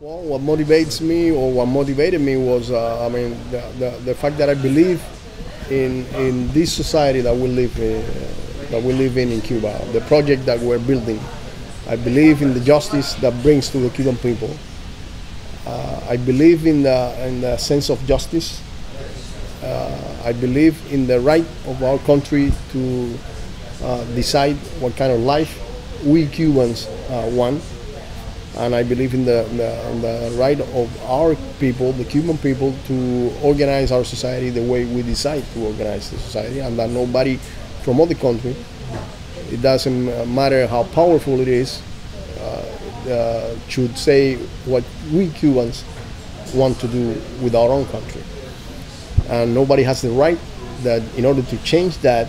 Well, what motivates me or what motivated me was, uh, I mean, the, the, the, fact that I believe in, in this society that we live in, that we live in in Cuba, the project that we're building. I believe in the justice that brings to the Cuban people. Uh, I believe in the, in the sense of justice. Uh, I believe in the right of our country to uh, decide what kind of life we Cubans uh, want and I believe in the, the, the, right of our people, the Cuban people, to organize our society the way we decide to organize the society, and that nobody from other country, it doesn't matter how powerful it is, uh, uh, should say what we Cubans want to do with our own country. And nobody has the right that in order to change that,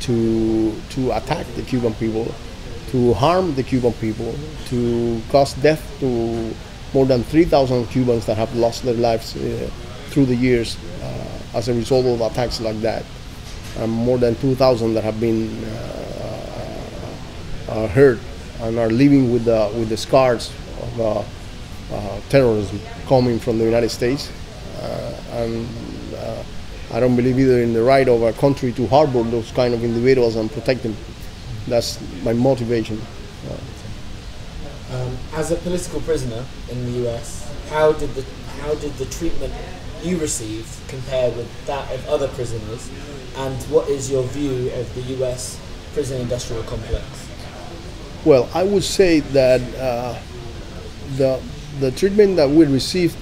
to, to attack the Cuban people to harm the Cuban people, to cause death to more than 3,000 Cubans that have lost their lives uh, through the years uh, as a result of attacks like that, and more than 2,000 that have been uh, uh, hurt and are living with the, with the scars of uh, uh, terrorism coming from the United States. and I don't believe either in the right of our country to harbor those kind of individuals and protect them that's my motivation. Um, as a political prisoner in the US, how did the how did the treatment you received compare with that of other prisoners, and what is your view of the US prison industrial complex? Well, I would say that uh, the the treatment that we received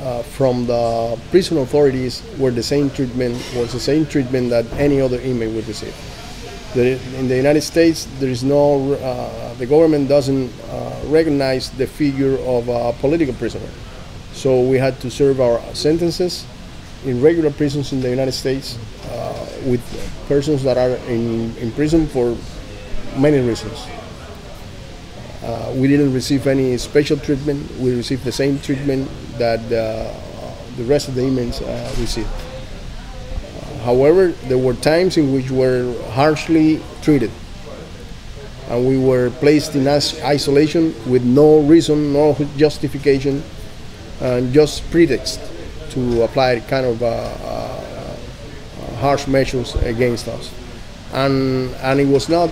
uh, from the prison authorities were the same treatment was the same treatment that any other inmate would receive in the United States, there is no, uh, the government doesn't uh, recognize the figure of a political prisoner. So we had to serve our sentences in regular prisons in the United States uh, with persons that are in, in prison for many reasons. Uh, we didn't receive any special treatment. We received the same treatment that uh, the rest of the inmates uh, received. However, there were times in which we were harshly treated. And we were placed in isolation with no reason, no justification, and just pretext to apply kind of uh, uh, harsh measures against us. And, and it was not,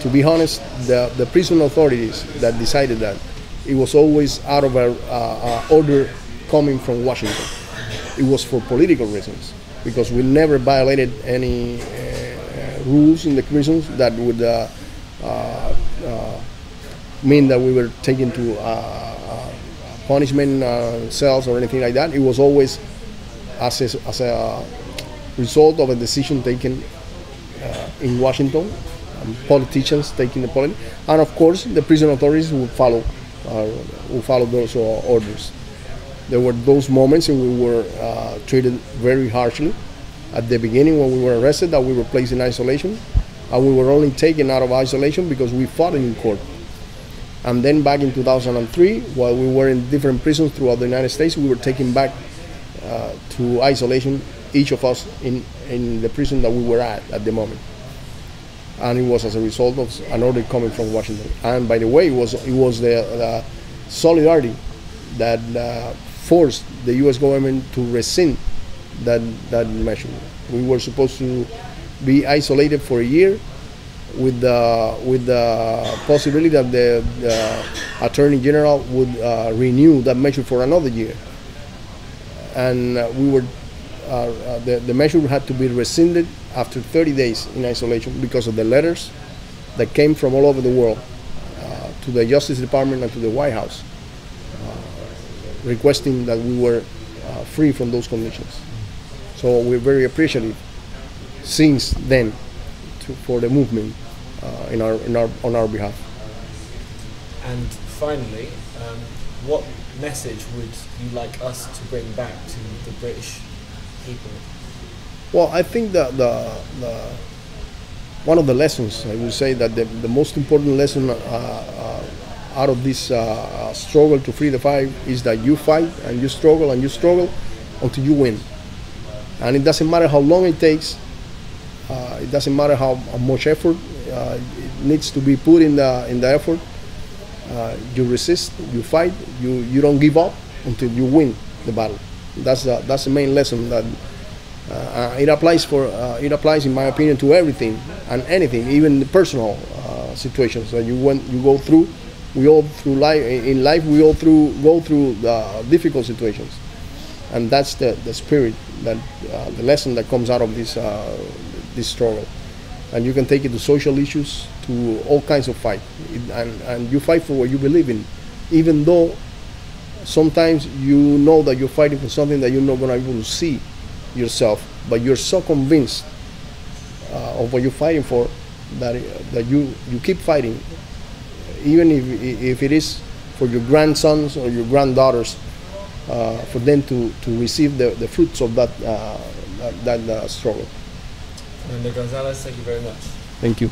to be honest, the, the prison authorities that decided that. It was always out of an order coming from Washington. It was for political reasons because we never violated any uh, rules in the prisons that would uh, uh, mean that we were taken to punishment cells or anything like that. It was always as a, as a result of a decision taken in Washington, um, politicians taking the policy, and of course the prison authorities will follow uh, will follow those orders. There were those moments and we were uh, treated very harshly. At the beginning, when we were arrested, that we were placed in isolation, and we were only taken out of isolation because we fought in court. And then back in 2003, while we were in different prisons throughout the United States, we were taken back uh, to isolation, each of us in, in the prison that we were at at the moment. And it was as a result of an order coming from Washington. And by the way, it was, it was the, the solidarity that uh, forced the U.S. government to rescind that that measure. We were supposed to be isolated for a year, with the with the possibility that the, the attorney general would uh, renew that measure for another year. And uh, we were uh, uh the the measure had to be rescinded after 30 days in isolation because of the letters that came from all over the world uh, to the Justice Department and to the White House requesting that we were uh, free from those conditions. So we're very appreciative since then to, for the movement uh, in our, in our, on our behalf. And finally, um, what message would you like us to bring back to the British people? Well, I think that the, the one of the lessons I would say that the, the most important lesson uh, uh, out of this uh, struggle to free the five is that you fight and you struggle and you struggle until you win. And it doesn't matter how long it takes. Uh, it doesn't matter how, much effort uh, it needs to be put in the in the effort. uh, you resist, you fight, you, you don't give up until you win the battle. That's the, that's the main lesson that uh, it applies for uh, it applies in my opinion to everything and anything, even the personal situations that you went you go through. We all through life in life we all through go through the difficult situations, and that's the, the spirit that uh, the lesson that comes out of this uh, this struggle. And you can take it to social issues, to all kinds of fight, It- and and you fight for what you believe in, even though sometimes you know that you're fighting for something that you're not going to be able to see yourself, but you're so convinced uh, of what you're fighting for that that you you keep fighting, even if if it is for your grandsons or your granddaughters, uh, for them to to receive the, the fruits of that uh, that, that uh, struggle. Fernando Gonzalez, thank you very much. Thank you.